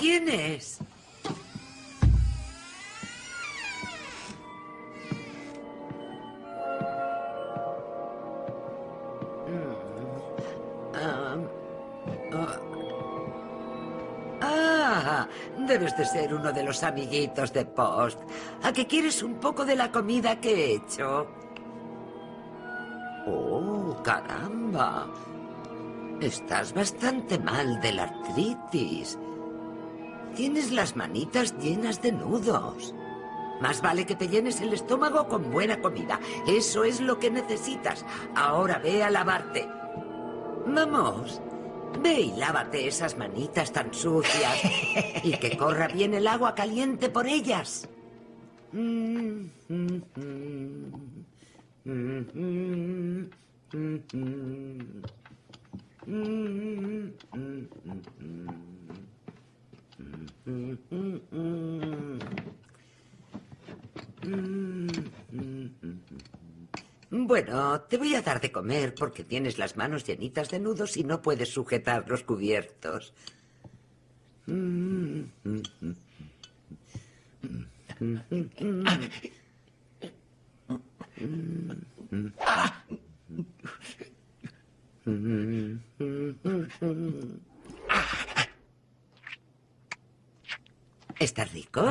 ¿Quién es? Ah, debes de ser uno de los amiguitos de Post. ¿A que quieres un poco de la comida que he hecho? Oh, caramba. Estás bastante mal de la artritis. Tienes las manitas llenas de nudos. Más vale que te llenes el estómago con buena comida. Eso es lo que necesitas. Ahora ve a lavarte. Vamos. Ve y lávate esas manitas tan sucias. Y que corra bien el agua caliente por ellas. Bueno, te voy a dar de comer porque tienes las manos llenitas de nudos y no puedes sujetar los cubiertos. ¿Está rico?